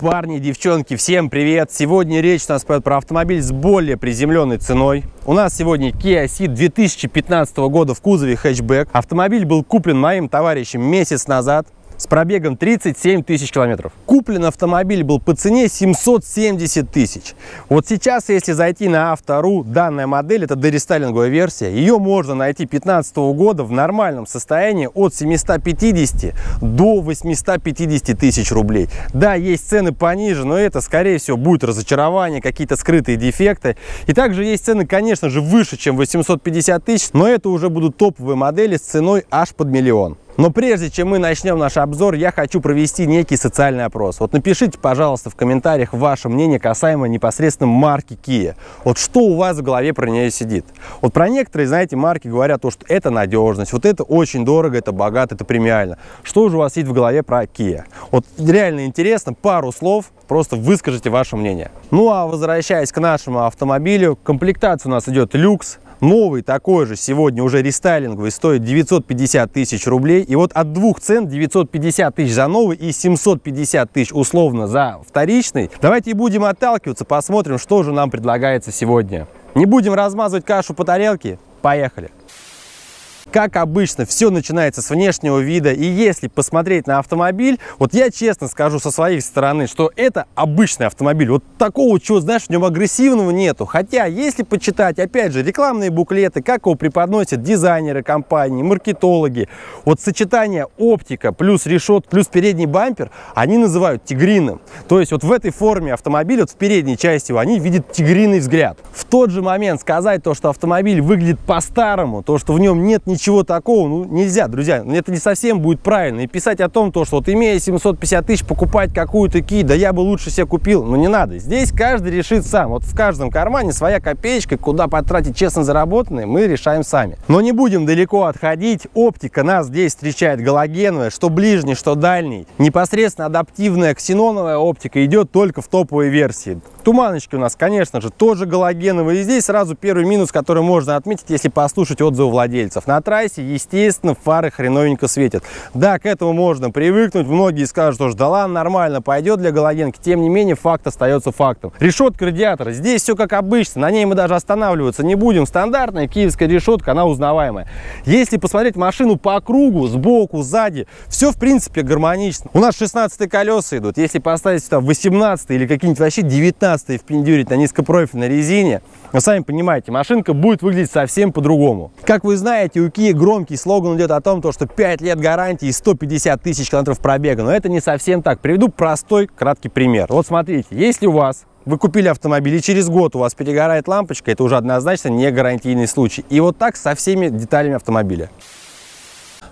Парни, девчонки, всем привет! Сегодня речь у нас пойдет про автомобиль с более приземленной ценой. У нас сегодня Kia Ceed 2015 года в кузове хэтчбэк. Автомобиль был куплен моим товарищем месяц назад с пробегом 37 тысяч километров. Куплен автомобиль был по цене 770 тысяч. Вот сейчас, если зайти на Автору, данная модель, это дорестайлинговая версия, ее можно найти 2015 года в нормальном состоянии от 750 до 850 тысяч рублей. Да, есть цены пониже, но это, скорее всего, будет разочарование, какие-то скрытые дефекты. И также есть цены, конечно же, выше, чем 850 тысяч, но это уже будут топовые модели с ценой аж под миллион. Но прежде чем мы начнем наш обзор, я хочу провести некий социальный опрос. Вот напишите, пожалуйста, в комментариях ваше мнение касаемо непосредственно марки Kia. Вот что у вас в голове про нее сидит? Вот про некоторые, знаете, марки говорят, то, что это надежность, вот это очень дорого, это богато, это премиально. Что же у вас сидит в голове про Kia? Вот реально интересно, пару слов, просто выскажите ваше мнение. Ну а возвращаясь к нашему автомобилю, комплектация у нас идет люкс, Новый такой же сегодня уже рестайлинговый стоит 950 тысяч рублей. И вот от двух цен 950 тысяч за новый и 750 тысяч условно за вторичный. Давайте и будем отталкиваться, посмотрим, что же нам предлагается сегодня. Не будем размазывать кашу по тарелке. Поехали! Как обычно, все начинается с внешнего вида. И если посмотреть на автомобиль, вот я честно скажу со своей стороны, что это обычный автомобиль. Вот такого, чего, знаешь, в нем агрессивного нету. Хотя, если почитать, опять же, рекламные буклеты, как его преподносят дизайнеры компании, маркетологи, вот сочетание оптика плюс решет плюс передний бампер, они называют тигриным. То есть вот в этой форме автомобиля, вот в передней части его, они видят тигриный взгляд. В тот же момент сказать то, что автомобиль выглядит по-старому, то, что в нем нет ничего ничего такого ну, нельзя, друзья. Это не совсем будет правильно. И писать о том, то, что вот имея 750 тысяч, покупать какую-то ки, да я бы лучше себе купил. Ну не надо. Здесь каждый решит сам. Вот в каждом кармане своя копеечка, куда потратить честно заработанные, мы решаем сами. Но не будем далеко отходить. Оптика нас здесь встречает галогеновая, что ближний, что дальний. Непосредственно адаптивная ксеноновая оптика идет только в топовой версии. Туманочки у нас, конечно же, тоже галогеновые. И здесь сразу первый минус, который можно отметить, если послушать отзывы владельцев. На трассе, естественно, фары хреновенько светят. Да, к этому можно привыкнуть. Многие скажут, что да ладно, нормально, пойдет для галогенки. Тем не менее, факт остается фактом. Решетка радиатора. Здесь все как обычно. На ней мы даже останавливаться не будем. Стандартная киевская решетка, она узнаваемая. Если посмотреть машину по кругу, сбоку, сзади, все в принципе гармонично. У нас 16 колеса идут. Если поставить сюда 18 или какие-нибудь вообще 19 15 впендюрить на низкопрофильной резине, вы сами понимаете, машинка будет выглядеть совсем по-другому. Как вы знаете, у Kia громкий слоган идет о том, что 5 лет гарантии и 150 тысяч километров пробега. Но это не совсем так. Приведу простой, краткий пример. Вот смотрите, если у вас вы купили автомобиль, и через год у вас перегорает лампочка, это уже однозначно не гарантийный случай. И вот так со всеми деталями автомобиля.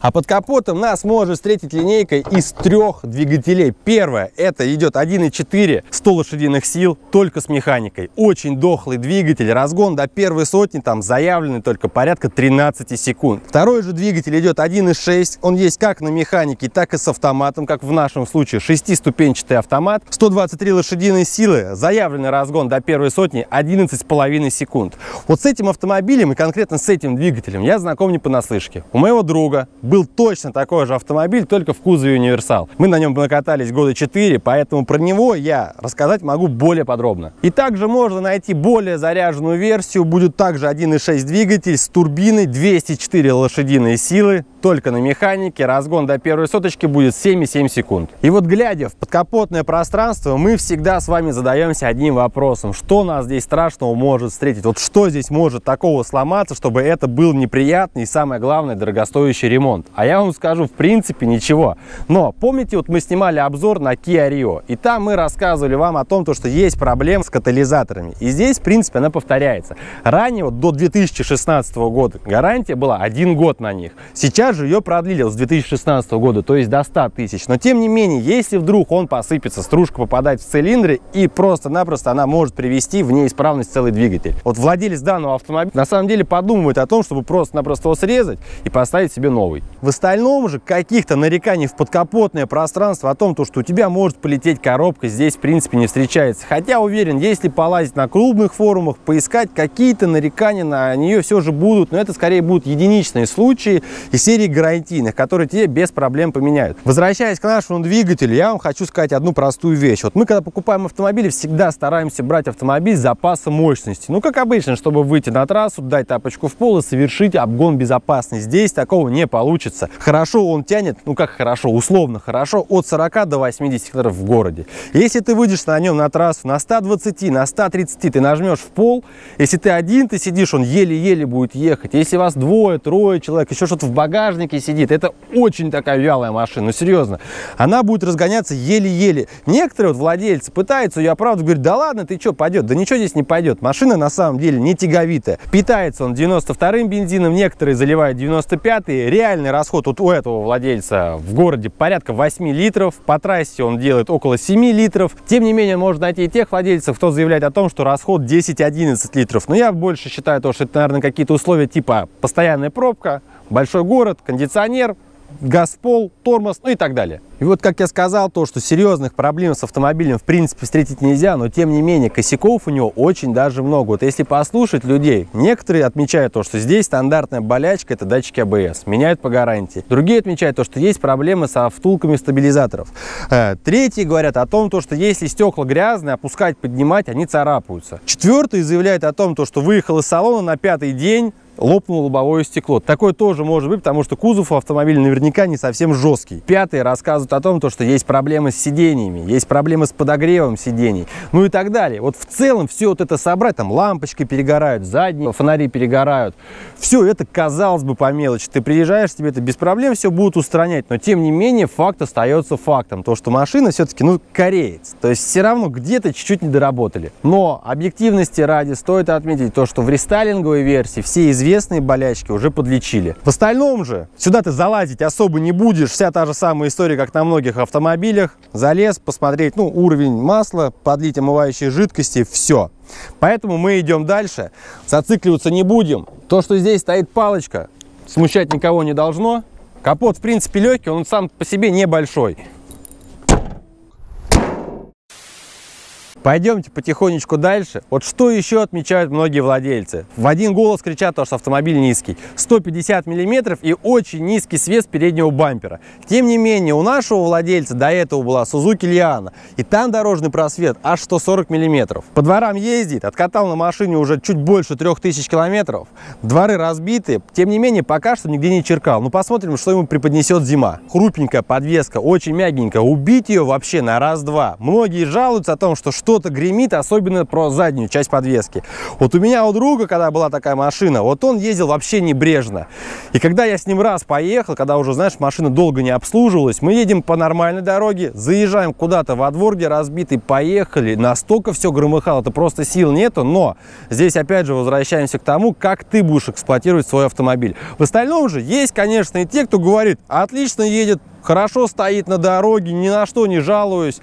А под капотом нас может встретить линейка из трех двигателей. Первое, это идет 1.4, 100 лошадиных сил, только с механикой. Очень дохлый двигатель, разгон до первой сотни, там заявленный только порядка 13 секунд. Второй же двигатель идет 1.6, он есть как на механике, так и с автоматом, как в нашем случае, шестиступенчатый автомат. 123 лошадиные силы, заявленный разгон до первой сотни 11,5 секунд. Вот с этим автомобилем и конкретно с этим двигателем я знаком не понаслышке. У моего друга был точно такой же автомобиль, только в кузове универсал. Мы на нем накатались года 4, поэтому про него я рассказать могу более подробно. И также можно найти более заряженную версию. Будет также 1.6 двигатель с турбиной 204 лошадиные силы, только на механике. Разгон до первой соточки будет 7,7 секунд. И вот глядя в подкапотное пространство, мы всегда с вами задаемся одним вопросом. Что нас здесь страшного может встретить? Вот что здесь может такого сломаться, чтобы это был неприятный и самое главное дорогостоящий ремонт? А я вам скажу, в принципе, ничего. Но помните, вот мы снимали обзор на Kia Rio, и там мы рассказывали вам о том, что есть проблемы с катализаторами. И здесь, в принципе, она повторяется. Ранее, вот до 2016 года, гарантия была один год на них. Сейчас же ее продлили с 2016 года, то есть до 100 тысяч. Но тем не менее, если вдруг он посыпется, стружка попадает в цилиндры и просто-напросто она может привести в неисправность целый двигатель. Вот владелец данного автомобиля на самом деле подумывает о том, чтобы просто-напросто его срезать и поставить себе новый. В остальном же каких-то нареканий в подкапотное пространство о том, то, что у тебя может полететь коробка, здесь в принципе не встречается. Хотя уверен, если полазить на клубных форумах, поискать какие-то нарекания на нее все же будут, но это скорее будут единичные случаи из серии гарантийных, которые тебе без проблем поменяют. Возвращаясь к нашему двигателю, я вам хочу сказать одну простую вещь. Вот мы когда покупаем автомобили, всегда стараемся брать автомобиль с запасом мощности. Ну, как обычно, чтобы выйти на трассу, дать тапочку в пол и совершить обгон безопасный. Здесь такого не получится получится. Хорошо он тянет, ну как хорошо, условно хорошо, от 40 до 80 км в городе. Если ты выйдешь на нем на трассу на 120, на 130, ты нажмешь в пол, если ты один, ты сидишь, он еле-еле будет ехать. Если вас двое, трое человек, еще что-то в багажнике сидит, это очень такая вялая машина, ну серьезно. Она будет разгоняться еле-еле. Некоторые вот владельцы пытаются ее оправдывать, говорят, да ладно, ты что, пойдет? Да ничего здесь не пойдет. Машина на самом деле не тяговитая. Питается он 92-м бензином, некоторые заливают 95-й. Реальный расход вот у этого владельца в городе порядка 8 литров, по трассе он делает около 7 литров. Тем не менее, можно найти и тех владельцев, кто заявляет о том, что расход 10-11 литров. Но я больше считаю то, что это, наверное, какие-то условия типа постоянная пробка, большой город, кондиционер, газ пол, тормоз, ну и так далее. И вот, как я сказал, то, что серьезных проблем с автомобилем в принципе встретить нельзя, но тем не менее косяков у него очень даже много. Вот если послушать людей, некоторые отмечают то, что здесь стандартная болячка, это датчики АБС, меняют по гарантии. Другие отмечают то, что есть проблемы со втулками стабилизаторов. Э, третьи говорят о том, то, что если стекла грязные, опускать, поднимать, они царапаются. Четвертый заявляет о том, то, что выехал из салона на пятый день, лопнуло лобовое стекло. Такое тоже может быть, потому что кузов у автомобиля наверняка не совсем жесткий. Пятый рассказывает о том, что есть проблемы с сидениями, есть проблемы с подогревом сидений, ну и так далее. Вот в целом все вот это собрать, там лампочки перегорают, задние фонари перегорают, все это, казалось бы, по мелочи. Ты приезжаешь, тебе это без проблем все будут устранять, но тем не менее факт остается фактом, то, что машина все-таки, ну, кореец. То есть все равно где-то чуть-чуть не доработали. Но объективности ради стоит отметить то, что в рестайлинговой версии все известные известные болячки уже подлечили. В остальном же сюда ты залазить особо не будешь. Вся та же самая история, как на многих автомобилях. Залез, посмотреть, ну, уровень масла, подлить омывающие жидкости, все. Поэтому мы идем дальше. Зацикливаться не будем. То, что здесь стоит палочка, смущать никого не должно. Капот, в принципе, легкий, он сам по себе небольшой. Пойдемте потихонечку дальше. Вот что еще отмечают многие владельцы. В один голос кричат, что автомобиль низкий. 150 миллиметров и очень низкий свес переднего бампера. Тем не менее, у нашего владельца до этого была Suzuki Liana. И там дорожный просвет аж 140 миллиметров. По дворам ездит, откатал на машине уже чуть больше 3000 километров. Дворы разбиты. Тем не менее, пока что нигде не черкал. Ну, посмотрим, что ему преподнесет зима. Хрупенькая подвеска, очень мягенькая. Убить ее вообще на раз-два. Многие жалуются о том, что что что-то гремит, особенно про заднюю часть подвески. Вот у меня у друга, когда была такая машина, вот он ездил вообще небрежно. И когда я с ним раз поехал, когда уже, знаешь, машина долго не обслуживалась, мы едем по нормальной дороге, заезжаем куда-то во двор, где разбитый, поехали, настолько все громыхало, это просто сил нету, но здесь опять же возвращаемся к тому, как ты будешь эксплуатировать свой автомобиль. В остальном же есть, конечно, и те, кто говорит, отлично едет, хорошо стоит на дороге, ни на что не жалуюсь.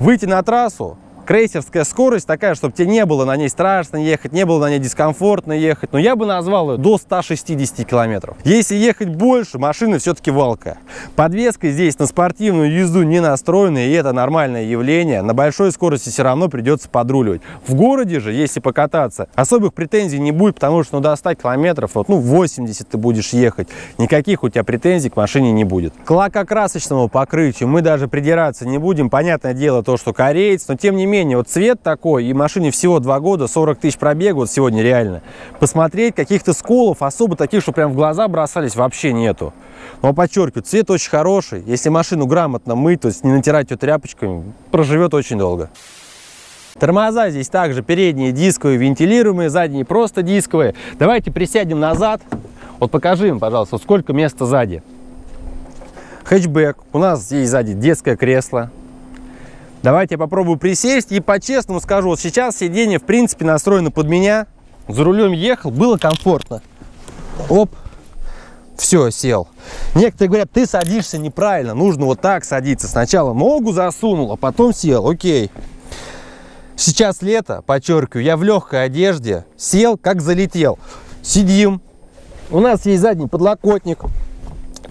Выйти на трассу, крейсерская скорость такая, чтобы тебе не было на ней страшно ехать, не было на ней дискомфортно ехать. Но я бы назвал ее до 160 километров. Если ехать больше, машина все-таки валка. Подвеска здесь на спортивную езду не настроена, и это нормальное явление. На большой скорости все равно придется подруливать. В городе же, если покататься, особых претензий не будет, потому что ну, до 100 километров, вот, ну 80 ты будешь ехать, никаких у тебя претензий к машине не будет. К лакокрасочному покрытию мы даже придираться не будем. Понятное дело то, что кореец, но тем не менее менее, вот цвет такой, и машине всего 2 года, 40 тысяч пробега, вот сегодня реально. Посмотреть каких-то сколов, особо таких, что прям в глаза бросались, вообще нету. Но подчеркиваю, цвет очень хороший. Если машину грамотно мыть, то есть не натирать ее тряпочками, проживет очень долго. Тормоза здесь также передние дисковые, вентилируемые, задние просто дисковые. Давайте присядем назад. Вот покажи им, пожалуйста, сколько места сзади. Хэтчбэк. У нас здесь сзади детское кресло. Давайте я попробую присесть и по-честному скажу, вот сейчас сиденье в принципе настроено под меня. За рулем ехал, было комфортно. Оп, все, сел. Некоторые говорят, ты садишься неправильно, нужно вот так садиться. Сначала ногу засунул, а потом сел, окей. Сейчас лето, подчеркиваю, я в легкой одежде, сел, как залетел. Сидим. У нас есть задний подлокотник.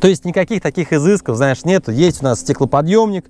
То есть никаких таких изысков, знаешь, нету. Есть у нас стеклоподъемник,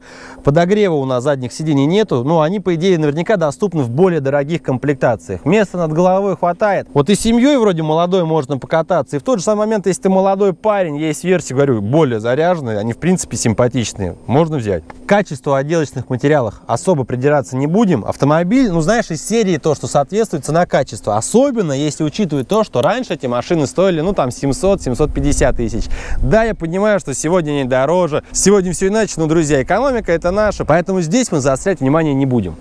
подогрева у нас задних сидений нету, но они, по идее, наверняка доступны в более дорогих комплектациях. Места над головой хватает. Вот и семьей вроде молодой можно покататься, и в тот же самый момент, если ты молодой парень, есть версии, говорю, более заряженные, они в принципе симпатичные, можно взять. Качество отделочных материалов особо придираться не будем. Автомобиль, ну знаешь, из серии то, что соответствует цена-качество. Особенно, если учитывать то, что раньше эти машины стоили, ну там 700-750 тысяч. Да, я понимаю, что сегодня они дороже, сегодня все иначе, но, друзья, экономика это наша, поэтому здесь мы заострять внимание не будем.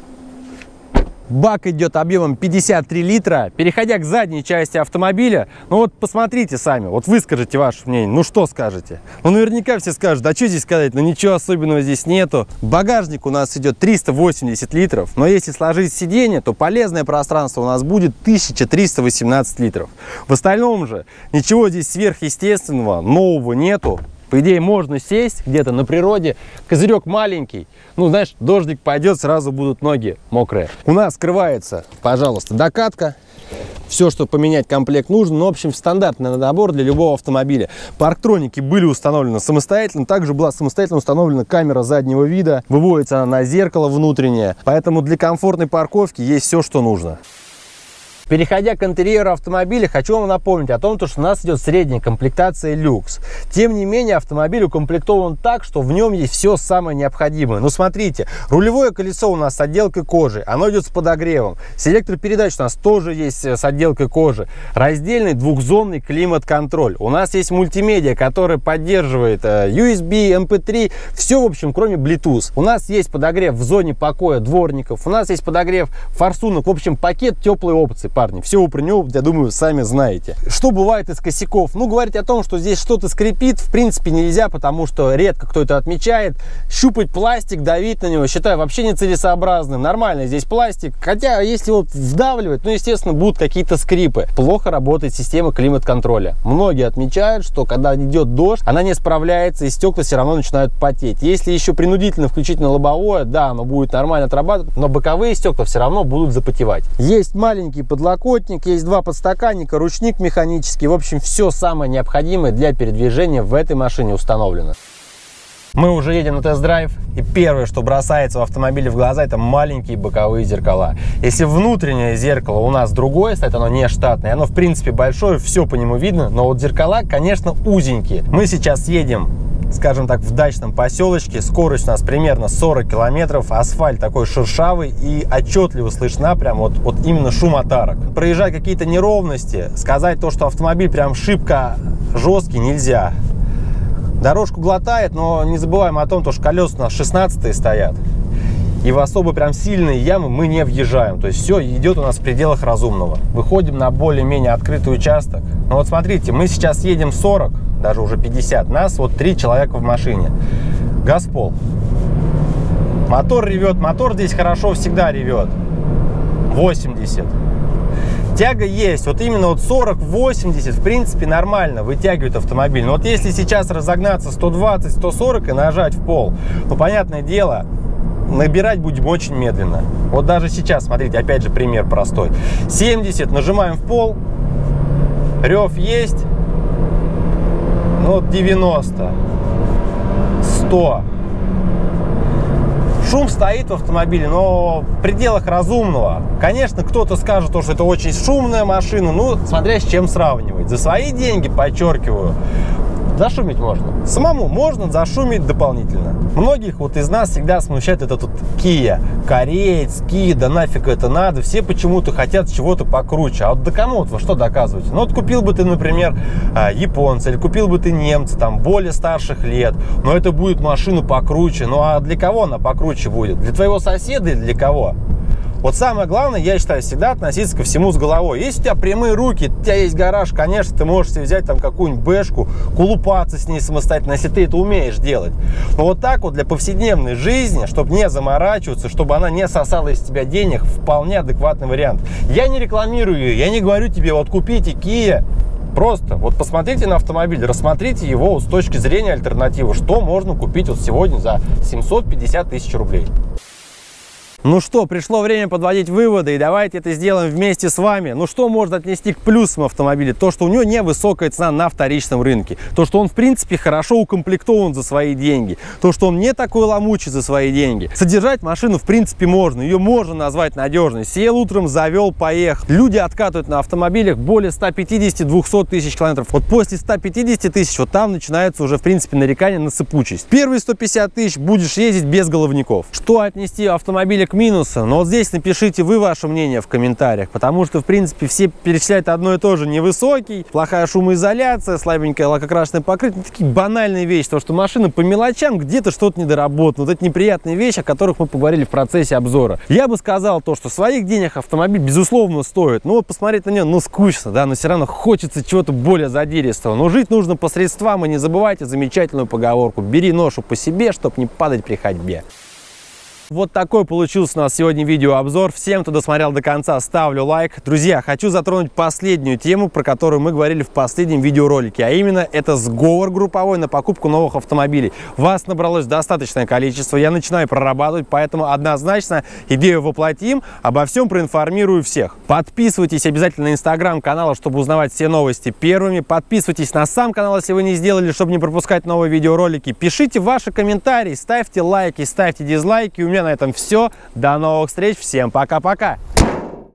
Бак идет объемом 53 литра. Переходя к задней части автомобиля, ну вот посмотрите сами, вот выскажите ваше мнение. Ну что скажете? Ну наверняка все скажут, да что здесь сказать, ну ничего особенного здесь нету. Багажник у нас идет 380 литров, но если сложить сиденье, то полезное пространство у нас будет 1318 литров. В остальном же ничего здесь сверхъестественного, нового нету. По идее, можно сесть где-то на природе, козырек маленький, ну, знаешь, дождик пойдет, сразу будут ноги мокрые. У нас скрывается, пожалуйста, докатка, все, что поменять комплект нужно, но, в общем, стандартный набор для любого автомобиля. Парктроники были установлены самостоятельно, также была самостоятельно установлена камера заднего вида, выводится она на зеркало внутреннее, поэтому для комфортной парковки есть все, что нужно. Переходя к интерьеру автомобиля, хочу вам напомнить о том, что у нас идет средняя комплектация люкс. Тем не менее, автомобиль укомплектован так, что в нем есть все самое необходимое. Ну, смотрите, рулевое колесо у нас с отделкой кожи, оно идет с подогревом. Селектор передач у нас тоже есть э, с отделкой кожи. Раздельный двухзонный климат-контроль. У нас есть мультимедиа, который поддерживает USB, MP3, эм все, в общем, кроме Bluetooth. У нас есть подогрев в зоне покоя дворников, у нас есть подогрев форсунок, в общем, пакет теплой опции парни. Все про него, я думаю, сами знаете. Что бывает из косяков? Ну, говорить о том, что здесь что-то скрипит, в принципе, нельзя, потому что редко кто это отмечает. Щупать пластик, давить на него, считаю вообще нецелесообразным. Нормально здесь пластик. Хотя, если вот вдавливать, ну, естественно, будут какие-то скрипы. Плохо работает система климат-контроля. Многие отмечают, что когда идет дождь, она не справляется, и стекла все равно начинают потеть. Если еще принудительно включить на лобовое, да, оно будет нормально отрабатывать, но боковые стекла все равно будут запотевать. Есть маленький подлокотник подлокотник, есть два подстаканника, ручник механический. В общем, все самое необходимое для передвижения в этой машине установлено. Мы уже едем на тест-драйв, и первое, что бросается в автомобиле в глаза, это маленькие боковые зеркала. Если внутреннее зеркало у нас другое, кстати, оно не штатное, оно в принципе большое, все по нему видно, но вот зеркала, конечно, узенькие. Мы сейчас едем скажем так, в дачном поселочке. Скорость у нас примерно 40 километров. Асфальт такой шершавый и отчетливо слышна прям вот, вот именно шум отарок. Проезжать какие-то неровности, сказать то, что автомобиль прям шибко жесткий, нельзя. Дорожку глотает, но не забываем о том, что колеса у нас 16 стоят. И в особо прям сильные ямы мы не въезжаем. То есть все идет у нас в пределах разумного. Выходим на более-менее открытый участок. Ну вот смотрите, мы сейчас едем 40, даже уже 50. Нас вот три человека в машине. Газпол. Мотор ревет. Мотор здесь хорошо всегда ревет. 80. Тяга есть. Вот именно вот 40-80 в принципе нормально вытягивает автомобиль. Но вот если сейчас разогнаться 120-140 и нажать в пол, ну понятное дело, набирать будем очень медленно. Вот даже сейчас, смотрите, опять же пример простой. 70, нажимаем в пол, рев есть, ну вот 90, 100. Шум стоит в автомобиле, но в пределах разумного. Конечно, кто-то скажет, что это очень шумная машина, ну, смотря с чем сравнивать. За свои деньги, подчеркиваю, Зашумить можно. Самому можно зашумить дополнительно. Многих вот из нас всегда смущает этот вот Kia. Кореец, Kia, да нафиг это надо. Все почему-то хотят чего-то покруче. А вот до кому вот вы что доказываете? Ну вот купил бы ты, например, а, японца или купил бы ты немца, там, более старших лет. Но это будет машину покруче. Ну а для кого она покруче будет? Для твоего соседа или для кого? Вот самое главное, я считаю, всегда относиться ко всему с головой. Если у тебя прямые руки, у тебя есть гараж, конечно, ты можешь себе взять там какую-нибудь бэшку, кулупаться с ней самостоятельно, если ты это умеешь делать. Но вот так вот для повседневной жизни, чтобы не заморачиваться, чтобы она не сосала из тебя денег, вполне адекватный вариант. Я не рекламирую ее, я не говорю тебе, вот купите Kia, Просто вот посмотрите на автомобиль, рассмотрите его вот с точки зрения альтернативы, что можно купить вот сегодня за 750 тысяч рублей. Ну что, пришло время подводить выводы, и давайте это сделаем вместе с вами. Ну что можно отнести к плюсам автомобиля? То, что у него невысокая цена на вторичном рынке. То, что он, в принципе, хорошо укомплектован за свои деньги. То, что он не такой ломучий за свои деньги. Содержать машину, в принципе, можно. Ее можно назвать надежной. Сел утром, завел, поехал. Люди откатывают на автомобилях более 150-200 тысяч километров. Вот после 150 тысяч, вот там начинается уже, в принципе, нарекание на сыпучесть. Первые 150 тысяч будешь ездить без головников. Что отнести автомобиля к минусу? Ну вот здесь напишите вы ваше мнение в комментариях, потому что, в принципе, все перечисляют одно и то же. Невысокий, плохая шумоизоляция, слабенькое лакокрасное покрытие. Ну, такие банальные вещи, то что машина по мелочам где-то что-то недоработано. Вот это неприятные вещи, о которых мы поговорили в процессе обзора. Я бы сказал то, что своих денег автомобиль, безусловно, стоит. Ну вот посмотреть на него, ну скучно, да, но все равно хочется чего-то более задиристого. Но жить нужно по средствам, и не забывайте замечательную поговорку. Бери ношу по себе, чтобы не падать при ходьбе. Вот такой получился у нас сегодня видеообзор. Всем, кто досмотрел до конца, ставлю лайк. Друзья, хочу затронуть последнюю тему, про которую мы говорили в последнем видеоролике, а именно это сговор групповой на покупку новых автомобилей. Вас набралось достаточное количество, я начинаю прорабатывать, поэтому однозначно идею воплотим, обо всем проинформирую всех. Подписывайтесь обязательно на инстаграм канала, чтобы узнавать все новости первыми. Подписывайтесь на сам канал, если вы не сделали, чтобы не пропускать новые видеоролики. Пишите ваши комментарии, ставьте лайки, ставьте дизлайки. У меня на этом все. До новых встреч. Всем пока-пока.